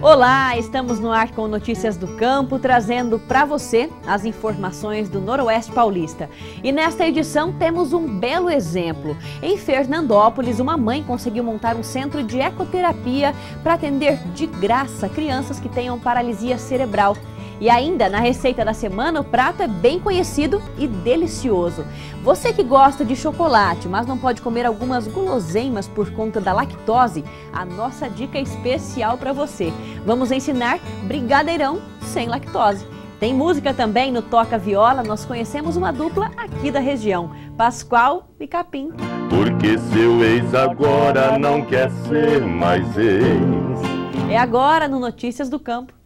Olá, estamos no ar com Notícias do Campo, trazendo para você as informações do Noroeste Paulista. E nesta edição temos um belo exemplo. Em Fernandópolis, uma mãe conseguiu montar um centro de ecoterapia para atender de graça crianças que tenham paralisia cerebral. E ainda na receita da semana, o prato é bem conhecido e delicioso. Você que gosta de chocolate, mas não pode comer algumas guloseimas por conta da lactose, a nossa dica especial para você. Vamos ensinar brigadeirão sem lactose. Tem música também no Toca Viola, nós conhecemos uma dupla aqui da região, Pascoal e Capim. Porque seu ex agora não quer ser mais ex. É agora no Notícias do Campo.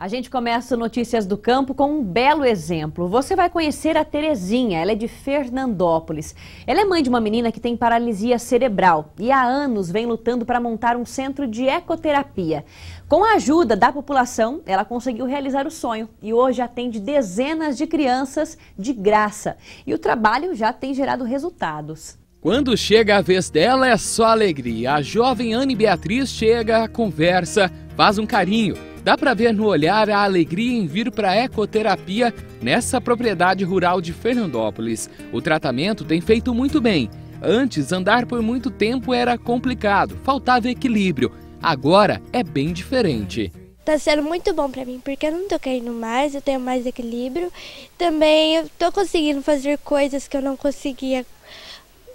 A gente começa Notícias do Campo com um belo exemplo. Você vai conhecer a Terezinha, ela é de Fernandópolis. Ela é mãe de uma menina que tem paralisia cerebral e há anos vem lutando para montar um centro de ecoterapia. Com a ajuda da população, ela conseguiu realizar o sonho e hoje atende dezenas de crianças de graça. E o trabalho já tem gerado resultados. Quando chega a vez dela é só alegria. A jovem Anne Beatriz chega, conversa, faz um carinho Dá para ver no olhar a alegria em vir para a ecoterapia nessa propriedade rural de Fernandópolis. O tratamento tem feito muito bem. Antes, andar por muito tempo era complicado, faltava equilíbrio. Agora é bem diferente. Tá sendo muito bom para mim, porque eu não tô caindo mais, eu tenho mais equilíbrio. Também eu tô conseguindo fazer coisas que eu não conseguia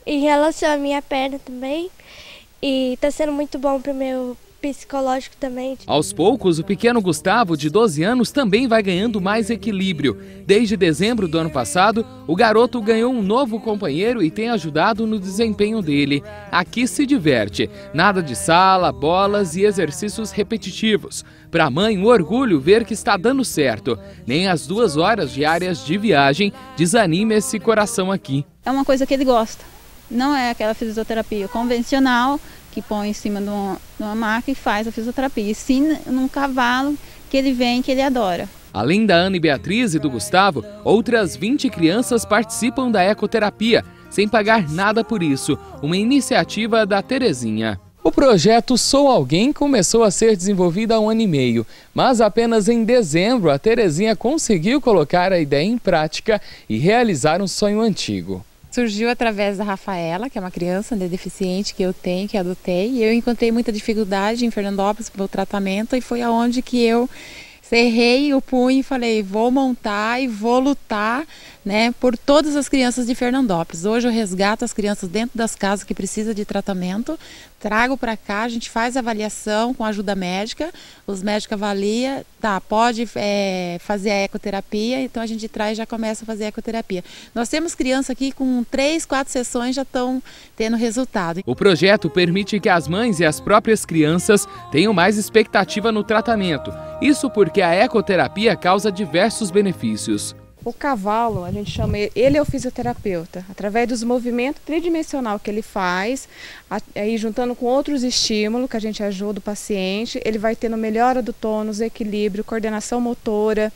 em relação à minha perna também. E tá sendo muito bom pro meu psicológico também. Aos poucos, o pequeno Gustavo, de 12 anos, também vai ganhando mais equilíbrio. Desde dezembro do ano passado, o garoto ganhou um novo companheiro e tem ajudado no desempenho dele. Aqui se diverte. Nada de sala, bolas e exercícios repetitivos. Para a mãe, um orgulho ver que está dando certo. Nem as duas horas diárias de viagem desanima esse coração aqui. É uma coisa que ele gosta. Não é aquela fisioterapia convencional que põe em cima de uma, de uma maca e faz a fisioterapia. E sim num cavalo que ele vem, que ele adora. Além da Ana e Beatriz e do Gustavo, outras 20 crianças participam da ecoterapia, sem pagar nada por isso. Uma iniciativa da Terezinha. O projeto Sou Alguém começou a ser desenvolvido há um ano e meio, mas apenas em dezembro a Terezinha conseguiu colocar a ideia em prática e realizar um sonho antigo surgiu através da Rafaela, que é uma criança né, deficiente que eu tenho, que adotei. E eu encontrei muita dificuldade em Fernandópolis para o tratamento e foi aonde que eu cerrei o punho e falei, vou montar e vou lutar né, por todas as crianças de Fernandópolis. Hoje eu resgato as crianças dentro das casas que precisam de tratamento, trago para cá, a gente faz avaliação com ajuda médica, os médicos avaliam, tá, pode é, fazer a ecoterapia, então a gente traz e já começa a fazer a ecoterapia. Nós temos crianças aqui com três, quatro sessões já estão tendo resultado. O projeto permite que as mães e as próprias crianças tenham mais expectativa no tratamento. Isso porque a ecoterapia causa diversos benefícios. O cavalo, a gente chama ele, ele é o fisioterapeuta, através dos movimentos tridimensional que ele faz, aí juntando com outros estímulos que a gente ajuda o paciente, ele vai tendo melhora do tônus, equilíbrio, coordenação motora,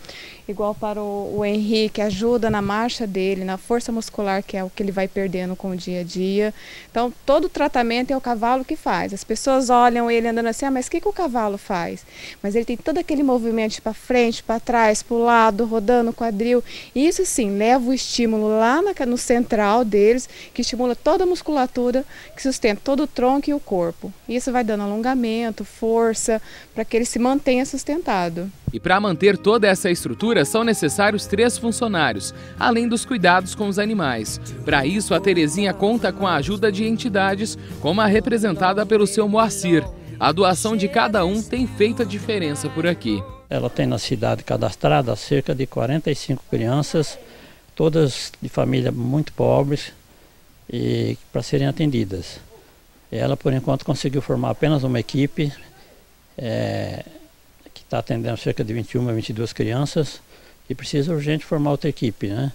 igual para o, o Henrique, ajuda na marcha dele, na força muscular, que é o que ele vai perdendo com o dia a dia. Então, todo o tratamento é o cavalo que faz. As pessoas olham ele andando assim, ah, mas o que, que o cavalo faz? Mas ele tem todo aquele movimento para frente, para trás, para o lado, rodando o quadril. E isso sim, leva o estímulo lá na, no central deles, que estimula toda a musculatura, que sustenta todo o tronco e o corpo. Isso vai dando alongamento, força, para que ele se mantenha sustentado. E para manter toda essa estrutura são necessários três funcionários, além dos cuidados com os animais. Para isso, a Terezinha conta com a ajuda de entidades, como a representada pelo seu Moacir. A doação de cada um tem feito a diferença por aqui. Ela tem na cidade cadastrada cerca de 45 crianças, todas de família muito pobres, e para serem atendidas. Ela, por enquanto, conseguiu formar apenas uma equipe. É, está atendendo cerca de 21 a 22 crianças e precisa urgente formar outra equipe, né?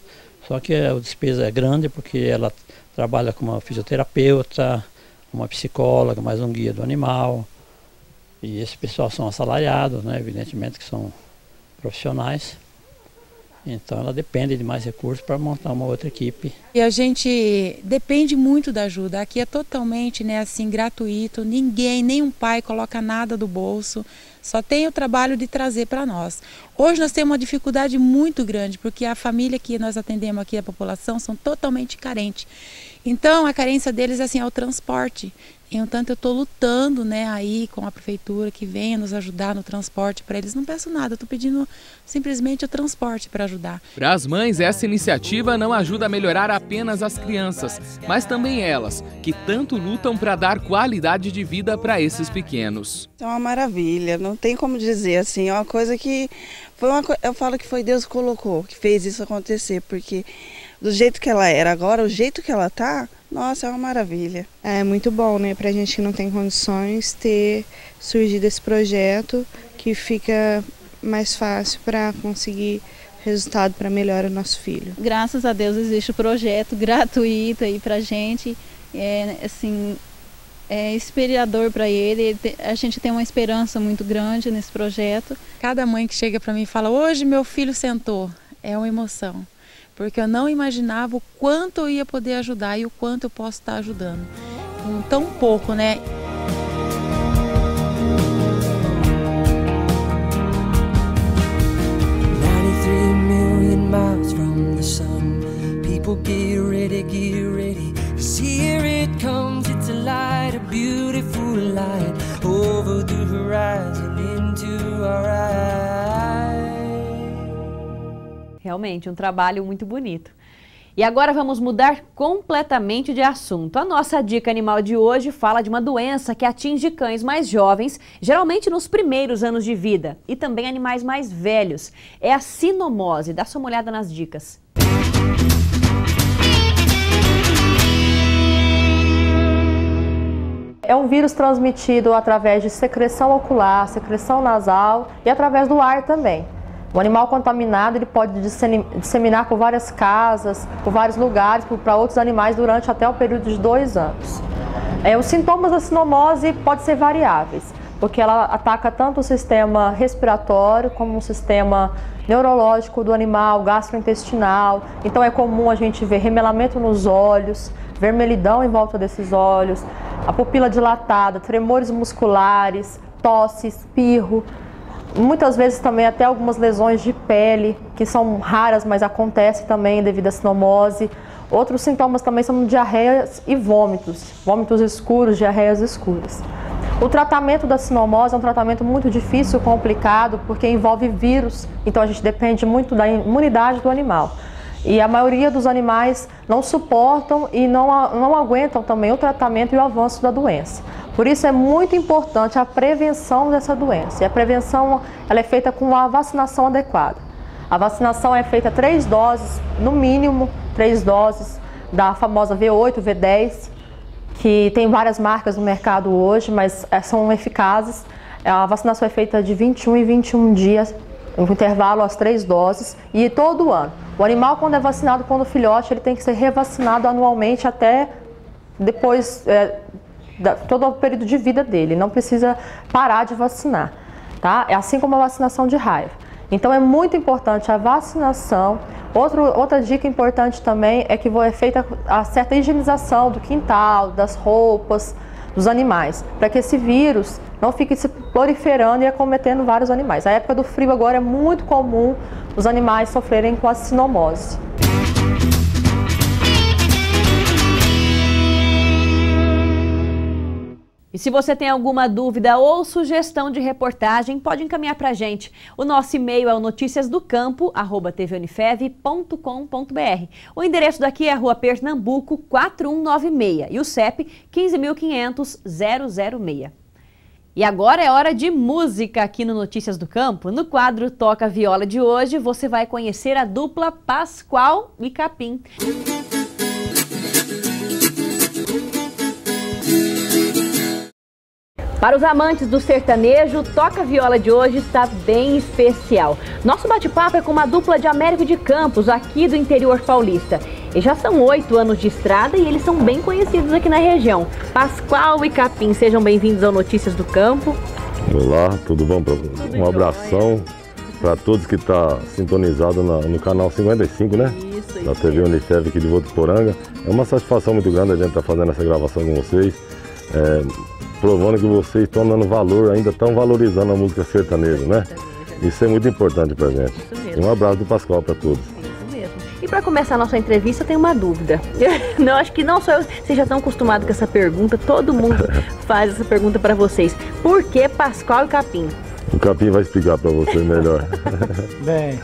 Só que a despesa é grande porque ela trabalha com uma fisioterapeuta, uma psicóloga, mais um guia do animal. E esse pessoal são assalariados, né? evidentemente que são profissionais. Então ela depende de mais recursos para montar uma outra equipe. E a gente depende muito da ajuda. Aqui é totalmente, né, assim, gratuito. Ninguém, nenhum pai coloca nada do bolso. Só tem o trabalho de trazer para nós. Hoje nós temos uma dificuldade muito grande, porque a família que nós atendemos aqui, a população, são totalmente carentes. Então, a carência deles assim, é o transporte. Entanto, eu estou lutando né, aí com a prefeitura que venha nos ajudar no transporte para eles. Não peço nada, estou pedindo simplesmente o transporte para ajudar. Para as mães, essa iniciativa não ajuda a melhorar apenas as crianças, mas também elas, que tanto lutam para dar qualidade de vida para esses pequenos. É uma maravilha, não tem como dizer assim, é uma coisa que foi uma, eu falo que foi Deus que colocou, que fez isso acontecer, porque do jeito que ela era agora, o jeito que ela tá, nossa, é uma maravilha. É muito bom, né, pra gente que não tem condições ter surgido esse projeto que fica mais fácil para conseguir resultado para melhorar o nosso filho. Graças a Deus existe o projeto gratuito aí pra gente. É, assim, é inspirador para ele. A gente tem uma esperança muito grande nesse projeto. Cada mãe que chega para mim e fala: "Hoje meu filho sentou", é uma emoção porque eu não imaginava o quanto eu ia poder ajudar e o quanto eu posso estar ajudando. Com tão pouco, né? Get ready, get ready. Cause here it comes, it's a light, a beautiful light over the horizon into our eyes. Realmente, um trabalho muito bonito. E agora vamos mudar completamente de assunto. A nossa dica animal de hoje fala de uma doença que atinge cães mais jovens, geralmente nos primeiros anos de vida, e também animais mais velhos. É a sinomose. Dá sua uma olhada nas dicas. É um vírus transmitido através de secreção ocular, secreção nasal e através do ar também. O animal contaminado ele pode disseminar por várias casas, por vários lugares, para outros animais durante até o período de dois anos. É, os sintomas da sinomose podem ser variáveis, porque ela ataca tanto o sistema respiratório como o sistema neurológico do animal, gastrointestinal. Então é comum a gente ver remelamento nos olhos, vermelhidão em volta desses olhos, a pupila dilatada, tremores musculares, tosse, espirro, Muitas vezes também até algumas lesões de pele, que são raras, mas acontecem também devido à sinomose. Outros sintomas também são diarreias e vômitos, vômitos escuros, diarreias escuras. O tratamento da sinomose é um tratamento muito difícil, complicado, porque envolve vírus, então a gente depende muito da imunidade do animal. E a maioria dos animais não suportam e não, não aguentam também o tratamento e o avanço da doença. Por isso é muito importante a prevenção dessa doença. E a prevenção ela é feita com a vacinação adequada. A vacinação é feita três doses, no mínimo três doses da famosa V8, V10, que tem várias marcas no mercado hoje, mas eh, são eficazes. A vacinação é feita de 21 e 21 dias, um intervalo às três doses, e todo ano. O animal, quando é vacinado, quando filhote, ele tem que ser revacinado anualmente até depois, é, da, todo o período de vida dele. Não precisa parar de vacinar, tá? É assim como a vacinação de raiva. Então é muito importante a vacinação. Outro, outra dica importante também é que é feita a certa higienização do quintal, das roupas, dos animais, para que esse vírus não fique se proliferando e acometendo vários animais. A época do frio agora é muito comum os animais sofrerem com a sinomose. E se você tem alguma dúvida ou sugestão de reportagem, pode encaminhar para a gente. O nosso e-mail é o noticiasdocampo@tvunifev.com.br. O endereço daqui é a Rua Pernambuco 4196 e o CEP 15500 E agora é hora de música aqui no Notícias do Campo. No quadro Toca Viola de hoje, você vai conhecer a dupla Pascoal e Capim. Música Para os amantes do sertanejo, Toca Viola de hoje está bem especial. Nosso bate-papo é com uma dupla de Américo de Campos, aqui do interior paulista. E já são oito anos de estrada e eles são bem conhecidos aqui na região. Pascoal e Capim, sejam bem-vindos ao Notícias do Campo. Olá, tudo bom? Um abração para todos que estão tá sintonizados no canal 55, né? Isso, isso. Da TV Unifev aqui de Votuporanga. É uma satisfação muito grande a gente estar tá fazendo essa gravação com vocês. É, provando que vocês estão dando valor, ainda estão valorizando a música sertaneja, né? Isso é muito importante para gente. E um abraço do Pascoal para todos. E para começar a nossa entrevista, tem uma dúvida. Não, acho que não só eu, vocês já estão acostumados com essa pergunta, todo mundo faz essa pergunta para vocês. Por que Pascoal e Capim? O Capim vai explicar para você melhor. Bem,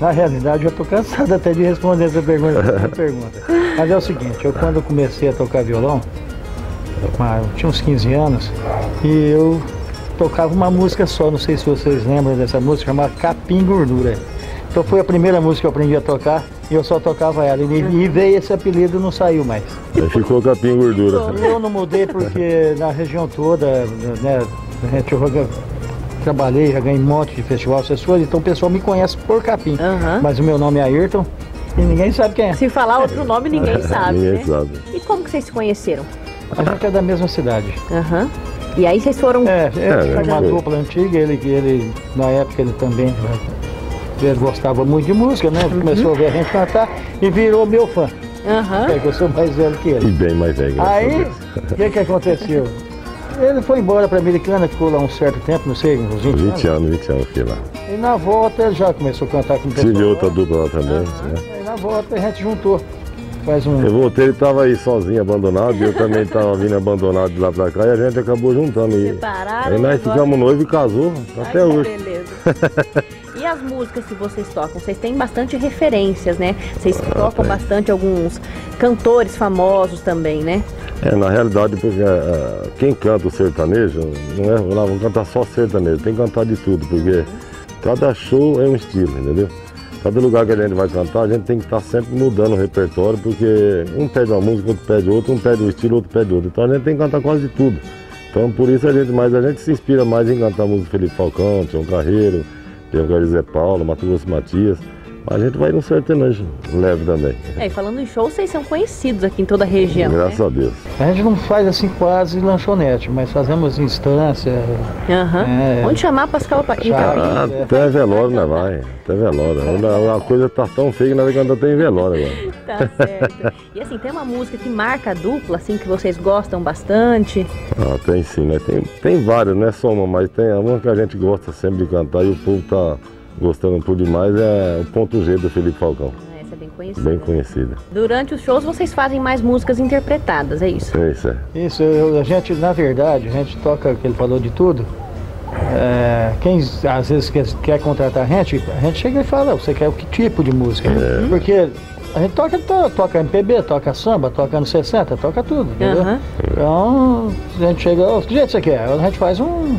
na realidade eu estou cansado até de responder essa pergunta, essa pergunta. Mas é o seguinte, eu quando comecei a tocar violão, eu tinha uns 15 anos, e eu tocava uma música só, não sei se vocês lembram dessa música, chamada Capim Gordura. Então foi a primeira música que eu aprendi a tocar e eu só tocava ela. E, e veio esse apelido não saiu mais. Aí ficou capim gordura. Eu não mudei porque na região toda, né, a gente eu trabalhei, já ganhei um monte de festival, essas coisas, então o pessoal me conhece por capim. Uhum. Mas o meu nome é Ayrton e ninguém sabe quem é. Se falar outro nome, ninguém sabe. ninguém né? sabe. E como que vocês se conheceram? A gente é da mesma cidade. Aham. Uhum. E aí vocês foram. É, é, é uma dupla antiga, ele, ele, na época ele também ele gostava muito de música, né? Uhum. Começou a ver a gente cantar e virou meu fã. Uhum. É que eu sou mais velho que ele. E bem mais velho. Aí, o que, que aconteceu? Ele foi embora para Americana, ficou lá um certo tempo, não sei, uns 20, 20 anos. 20 anos, fiquei lá. E na volta ele já começou a cantar com o pessoal. Tive outra dupla lá também. Uhum. Né? Aí na volta a gente juntou. Faz um... Eu voltei, ele estava aí sozinho, abandonado, e eu também estava vindo abandonado de lá para cá, e a gente acabou juntando. Separaram. Aí nós ficamos noivos e casou, até hoje. Beleza. E as músicas que vocês tocam? Vocês têm bastante referências, né? Vocês ah, tocam tem. bastante alguns cantores famosos também, né? É, na realidade, porque uh, quem canta o sertanejo, não é, não, vamos cantar só sertanejo, tem que cantar de tudo, porque cada show é um estilo, entendeu? Cada lugar que a gente vai cantar, a gente tem que estar sempre mudando o repertório, porque um pede uma música, outro pede outra, um pede um estilo, outro pede outro. Então a gente tem que cantar quase tudo. Então por isso a gente, mas a gente se inspira mais em cantar música Felipe Falcão, Tião Carreiro, tem o Zé Paulo, Mato Grosso Matias. A gente vai no sertanejo leve também. É, e falando em show, vocês são conhecidos aqui em toda a região. Graças né? a Deus. A gente não faz assim quase lanchonete, mas fazemos instância. Uhum. É... Onde chamar Pascal Paquinho? Ah, até velório, né? Vai. Até velório. A, a coisa tá tão feia que nós ainda tem velório agora. tá certo. E assim, tem uma música que marca a dupla, assim, que vocês gostam bastante? Ah, tem sim, né? Tem, tem várias, não é só uma, mas tem uma que a gente gosta sempre de cantar e o povo tá gostando por demais é o ponto G do Felipe Falcão. Ah, essa é bem conhecida. Bem conhecida. Durante os shows vocês fazem mais músicas interpretadas, é isso? É isso, é. Isso, eu, a gente, na verdade, a gente toca, que ele falou de tudo. É, quem às vezes quer, quer, contratar a gente, a gente chega e fala, você quer que tipo de música? É. Porque a gente toca, to, toca MPB, toca samba, toca nos 60, toca tudo, entendeu? Uhum. Então, a gente chega, oh, que jeito você quer? A gente faz um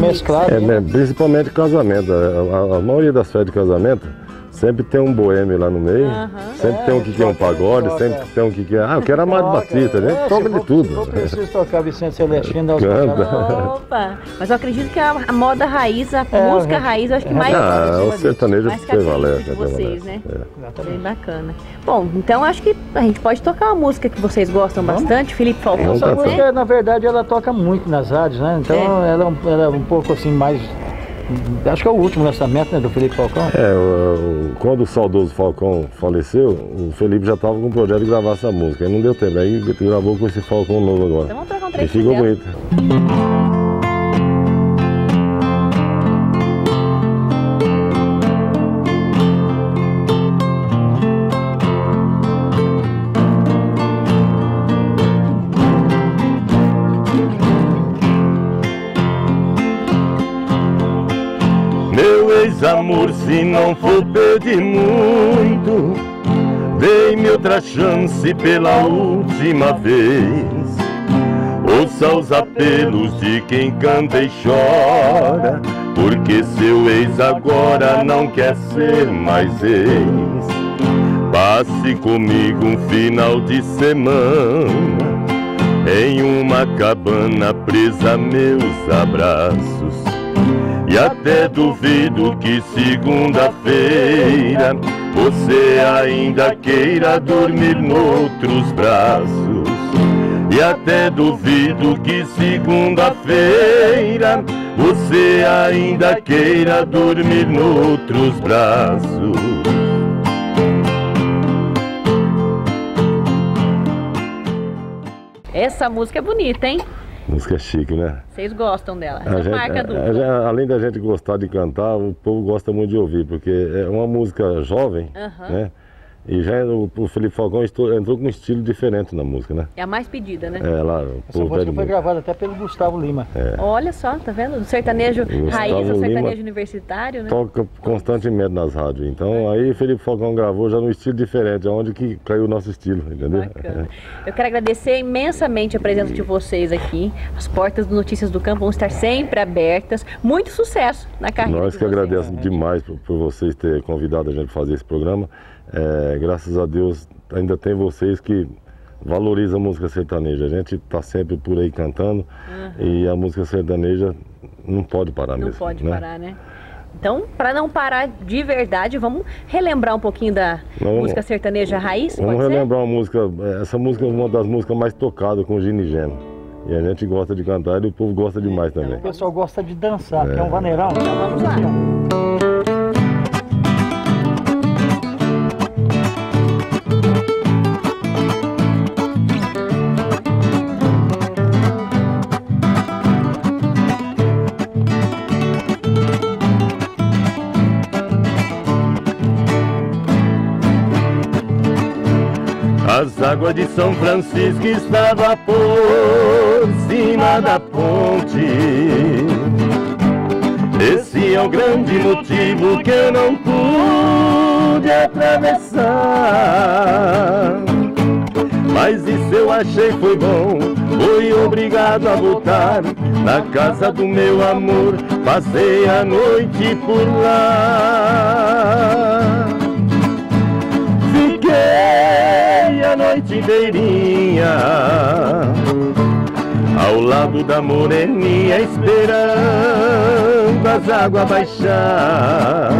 mesclado. É, né? principalmente casamento. A, a, a, maioria das festas de casamento sempre tem um boêmio lá no meio. Sempre é, tem um que quer um pagode, toca. sempre tem um que quer. Ah, eu quero a Mário Batista, né? É, toca de tudo. For preciso tocar Vicente Celestino, Opa! Mas eu acredito que a, a moda raiz, a é, música raiz, eu acho que mais. Ah, o sertanejo prevalece. de vocês, né? É. Bem bacana. Bom, então acho que a gente pode tocar uma música que vocês gostam Vamos? bastante, Felipe Falcão. Essa música, na verdade, ela toca muito nas rádios, né? Então é. ela, ela é um pouco assim mais Acho que é o último lançamento né, do Felipe Falcão. É, o, o, quando o saudoso Falcão faleceu, o Felipe já estava com o projeto de gravar essa música. Aí não deu tempo, aí gravou com esse Falcão novo agora. Então vamos trocar um trecho E ficou bonito. Outra chance pela última vez. Ouça os apelos de quem canta e chora, porque seu ex agora não quer ser mais ex. Passe comigo um final de semana em uma cabana presa meus abraços. E até duvido que segunda-feira você ainda queira dormir noutros braços. E até duvido que segunda-feira você ainda queira dormir noutros braços. Essa música é bonita, hein? Música chique, né? Vocês gostam dela? A É gente- marca dupla. gente- além da gente gostar de cantar, o povo gosta muito de ouvir, porque é uma música jovem, né? E já o, o Felipe Falcão estou- entrou com um estilo diferente na música, né? É a mais pedida, né? É, lá, o Essa música foi muito. gravada até pelo Gustavo Lima. É. Olha só, tá vendo? Do sertanejo Gustavo raiz ao sertanejo Lima universitário, né? Toca constantemente nas rádios. Então aí Felipe Falcão gravou já num estilo diferente, onde que caiu o nosso estilo, entendeu? Bacana. Eu quero agradecer imensamente a presença de vocês aqui. As portas do Notícias do Campo vão estar sempre abertas. Muito sucesso na carreira. Nós que agradecemos demais por, por vocês terem convidado a gente para fazer esse programa. É, graças a Deus ainda tem vocês que valorizam a música sertaneja. A gente está sempre por aí cantando e a música sertaneja não pode parar Não mesmo. pode né? parar, né? Então, para não parar de verdade, vamos relembrar um pouquinho da Vamos- música sertaneja raiz? Vamos pode ser? relembrar uma música, essa música é uma das músicas mais tocadas com o Gini Geno. E a gente gosta de cantar e o povo gosta demais também. O pessoal gosta de dançar, É. que é um vaneirão. Então vamos lá. São Francisco estavam por cima da ponte. Esse é o grande motivo que eu não pude atravessar. Mas isso eu achei foi bom, fui obrigado a voltar na casa do meu amor. Passei a noite por lá. Fiquei a noite inteirinha ao lado da moreninha esperando as águas baixar.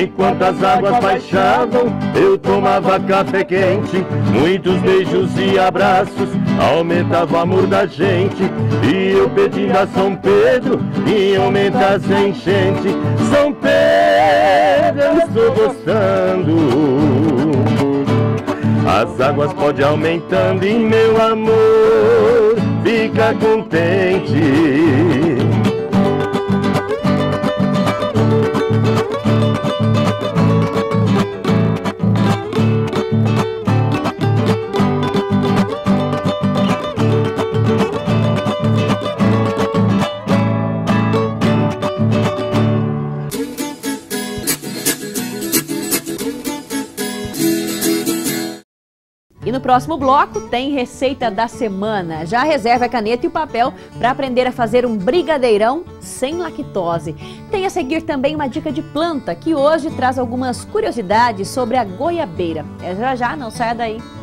Enquanto as águas baixavam, eu tomava café quente, muitos beijos e abraços, aumentava o amor da gente. E eu pedindo a São Pedro que aumentasse a enchente. São Pedro, eu estou gostando. As águas podem aumentando e meu amor fica contente. Próximo bloco tem receita da semana. Já reserva a caneta e o papel para aprender a fazer um brigadeirão sem lactose. Tem a seguir também uma dica de planta que hoje traz algumas curiosidades sobre a goiabeira. É já já, não saia daí.